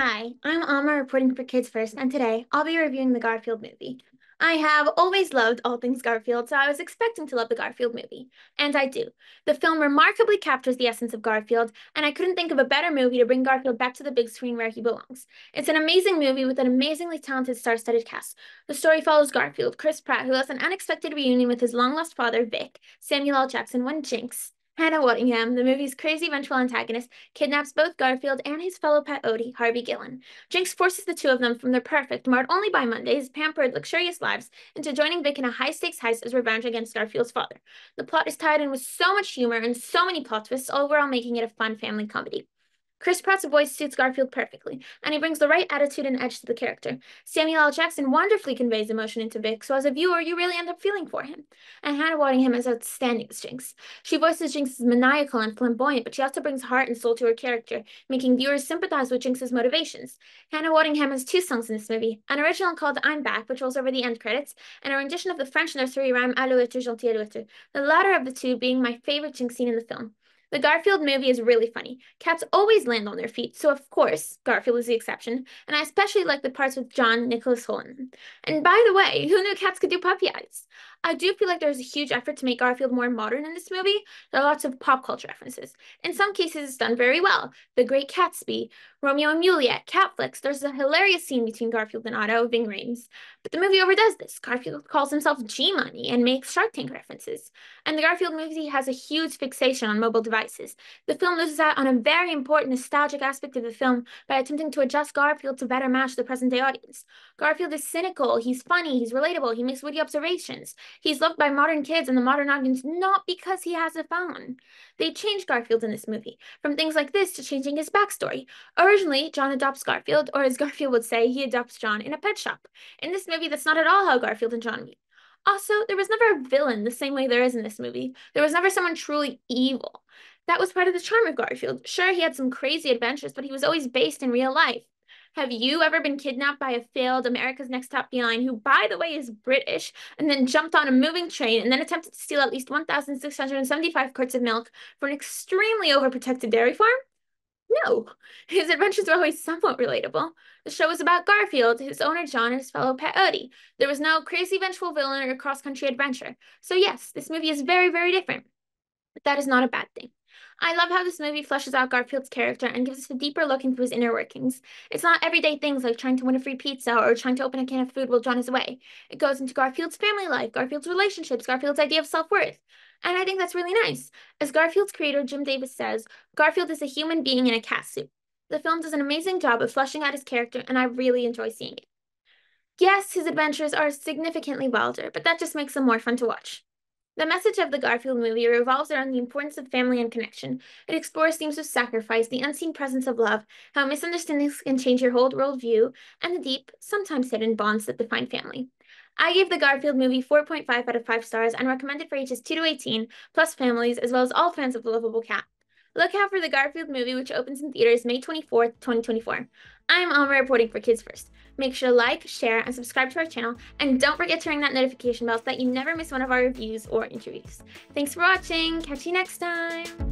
Hi, I'm Alma reporting for Kids First, and today I'll be reviewing the Garfield movie. I have always loved all things Garfield, so I was expecting to love the Garfield movie. And I do. The film remarkably captures the essence of Garfield, and I couldn't think of a better movie to bring Garfield back to the big screen where he belongs. It's an amazing movie with an amazingly talented star studded cast. The story follows Garfield, Chris Pratt, who has an unexpected reunion with his long lost father, Vic, Samuel L. Jackson, when Jinx, Hannah Waddingham, the movie's crazy vengeful antagonist, kidnaps both Garfield and his fellow pet Odie, Harvey Guillén. Jinx forces the two of them from their perfect, marred only by Mondays, pampered, luxurious lives into joining Vic in a high stakes heist as revenge against Garfield's father. The plot is tied in with so much humor and so many plot twists, overall making it a fun family comedy. Chris Pratt's voice suits Garfield perfectly, and he brings the right attitude and edge to the character. Samuel L. Jackson wonderfully conveys emotion into Vic, so as a viewer, you really end up feeling for him. And Hannah Waddingham is outstanding as Jinx. She voices Jinx as maniacal and flamboyant, but she also brings heart and soul to her character, making viewers sympathize with Jinx's motivations. Hannah Waddingham has two songs in this movie, an original called I'm Back, which rolls over the end credits, and a rendition of the French nursery rhyme Alouette, Gentille alouette, the latter of the two being my favorite Jinx scene in the film. The Garfield movie is really funny. Cats always land on their feet, so of course, Garfield is the exception, and I especially like the parts with Jon Nicholas Hoult. And by the way, who knew cats could do puppy eyes? I do feel like there's a huge effort to make Garfield more modern in this movie. There are lots of pop culture references. In some cases, it's done very well. The Great Gatsby, Romeo and Juliet, cat flicks. There's a hilarious scene between Garfield and Otto, Ving Rhames. But the movie overdoes this. Garfield calls himself G Money and makes Shark Tank references. And the Garfield movie has a huge fixation on mobile devices. The film loses out on a very important nostalgic aspect of the film by attempting to adjust Garfield to better match the present day audience. Garfield is cynical, he's funny, he's relatable, he makes witty observations. He's loved by modern kids and the modern audience not because he has a phone. They changed Garfield in this movie, from things like this to changing his backstory. Originally, Jon adopts Garfield, or as Garfield would say, he adopts Jon in a pet shop. In this movie, that's not at all how Garfield and Jon meet. Also, there was never a villain the same way there is in this movie. There was never someone truly evil. That was part of the charm of Garfield. Sure, he had some crazy adventures, but he was always based in real life. Have you ever been kidnapped by a failed America's Next Top Feline who, by the way, is British and then jumped on a moving train and then attempted to steal at least 1,675 quarts of milk for an extremely overprotected dairy farm? No, his adventures were always somewhat relatable. The show was about Garfield, his owner Jon, and his fellow pet Odie. There was no crazy vengeful villain or cross-country adventure. So yes, this movie is very, very different. But that is not a bad thing. I love how this movie fleshes out Garfield's character and gives us a deeper look into his inner workings. It's not everyday things like trying to win a free pizza or trying to open a can of food while Jon is away. It goes into Garfield's family life, Garfield's relationships, Garfield's idea of self-worth. And I think that's really nice. As Garfield's creator Jim Davis says, Garfield is a human being in a cat suit. The film does an amazing job of fleshing out his character, and I really enjoy seeing it. Yes, his adventures are significantly wilder, but that just makes them more fun to watch. The message of the Garfield movie revolves around the importance of family and connection. It explores themes of sacrifice, the unseen presence of love, how misunderstandings can change your whole worldview, and the deep, sometimes hidden bonds that define family. I gave the Garfield movie 4.5 out of 5 stars and recommend it for ages 2 to 18, plus families, as well as all fans of the lovable cat. Look out for the Garfield movie, which opens in theaters May 24th, 2024. I'm Alma reporting for Kids First. Make sure to like, share, and subscribe to our channel, and don't forget to ring that notification bell so that you never miss one of our reviews or interviews. Thanks for watching. Catch you next time.